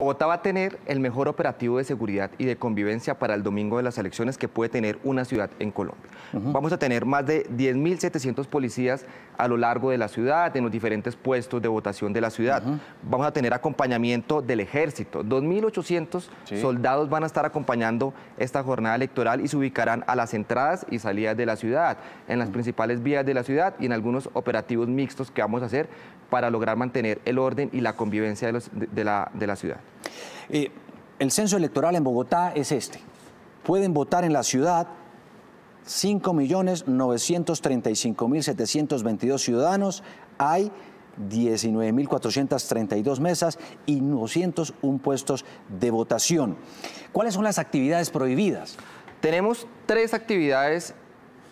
Bogotá va a tener el mejor operativo de seguridad y de convivencia para el domingo de las elecciones que puede tener una ciudad en Colombia. Vamos a tener más de 10.700 policías a lo largo de la ciudad, en los diferentes puestos de votación de la ciudad. Vamos a tener acompañamiento del ejército. 2.800 soldados van a estar acompañando esta jornada electoral y se ubicarán a las entradas y salidas de la ciudad, en las principales vías de la ciudad y en algunos operativos mixtos que vamos a hacer para lograr mantener el orden y la convivencia de, la, de la ciudad. Eh, el censo electoral en Bogotá es este. Pueden votar en la ciudad 5.935.722 ciudadanos. Hay 19.432 mesas y 201 puestos de votación. ¿Cuáles son las actividades prohibidas? Tenemos tres actividades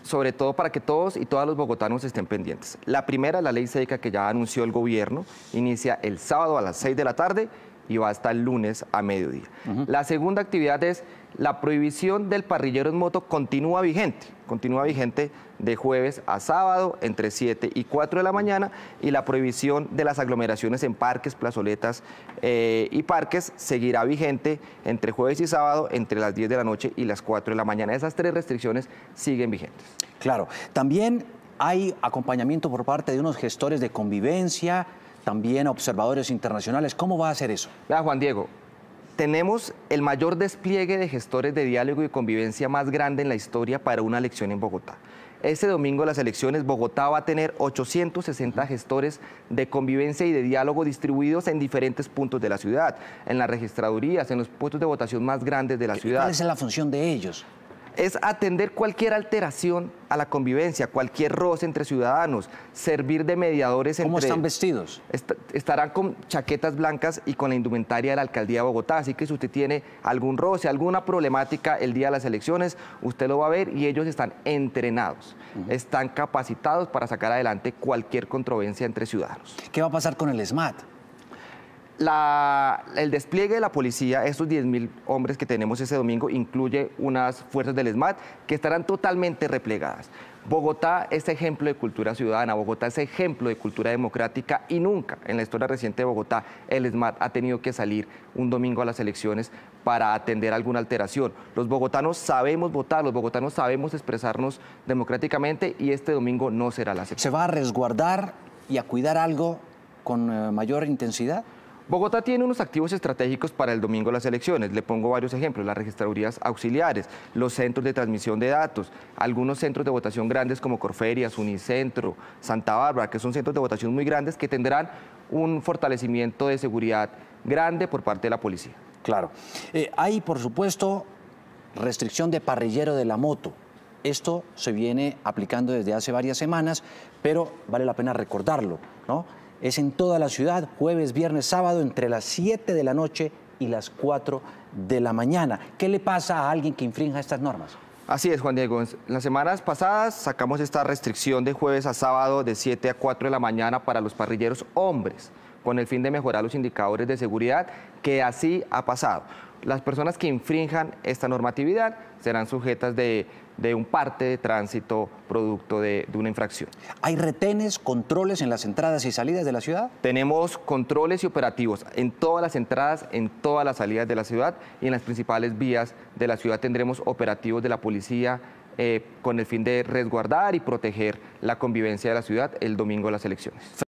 sobre todo para que todos y todas los bogotanos estén pendientes. La primera, la ley seca que ya anunció el gobierno, inicia el sábado a las 6 de la tarde y va hasta el lunes a mediodía. La segunda actividad es la prohibición del parrillero en moto continúa vigente, continúa vigente de jueves a sábado entre 7 y 4 de la mañana y la prohibición de las aglomeraciones en parques, plazoletas eh, y parques seguirá vigente entre jueves y sábado entre las 10 de la noche y las 4 de la mañana. Esas tres restricciones siguen vigentes. Claro, también hay acompañamiento por parte de unos gestores de convivencia, también observadores internacionales. ¿Cómo va a hacer eso? Vea, Juan Diego, tenemos el mayor despliegue de gestores de diálogo y convivencia más grande en la historia para una elección en Bogotá. Este domingo las elecciones, Bogotá va a tener 860 gestores de convivencia y de diálogo distribuidos en diferentes puntos de la ciudad, en las registradurías, en los puestos de votación más grandes de la ciudad. ¿Cuál es la función de ellos? Es atender cualquier alteración a la convivencia, cualquier roce entre ciudadanos, servir de mediadores ¿Cómo están vestidos? estarán con chaquetas blancas y con la indumentaria de la Alcaldía de Bogotá, así que si usted tiene algún roce, alguna problemática el día de las elecciones, usted lo va a ver y ellos están entrenados, están capacitados para sacar adelante cualquier controversia entre ciudadanos. ¿Qué va a pasar con el SMAT? El despliegue de la policía, estos 10.000 hombres que tenemos ese domingo, incluye unas fuerzas del SMAT que estarán totalmente replegadas. Bogotá es ejemplo de cultura ciudadana, Bogotá es ejemplo de cultura democrática y nunca en la historia reciente de Bogotá el SMAT ha tenido que salir un domingo a las elecciones para atender alguna alteración. Los bogotanos sabemos votar, los bogotanos sabemos expresarnos democráticamente y este domingo no será la excepción. ¿Se va a resguardar y a cuidar algo con eh, mayor intensidad? Bogotá tiene unos activos estratégicos para el domingo de las elecciones. Le pongo varios ejemplos, las registradurías auxiliares, los centros de transmisión de datos, algunos centros de votación grandes como Corferias, Unicentro, Santa Bárbara, que son centros de votación muy grandes que tendrán un fortalecimiento de seguridad grande por parte de la policía. Claro. Eh, hay, por supuesto, restricción de parrillero de la moto. Esto se viene aplicando desde hace varias semanas, pero vale la pena recordarlo, ¿no? Es en toda la ciudad, jueves, viernes, sábado, entre las 7 de la noche y las 4 de la mañana. ¿Qué le pasa a alguien que infrinja estas normas? Así es, Juan Diego. Las semanas pasadas sacamos esta restricción de jueves a sábado de 7 a 4 de la mañana para los parrilleros hombres, con el fin de mejorar los indicadores de seguridad, que así ha pasado. Las personas que infrinjan esta normatividad serán sujetas de de un parte de tránsito producto de, una infracción. ¿Hay retenes, controles en las entradas y salidas de la ciudad? Tenemos controles y operativos en todas las entradas, en todas las salidas de la ciudad y en las principales vías de la ciudad tendremos operativos de la policía eh, con el fin de resguardar y proteger la convivencia de la ciudad el domingo de las elecciones.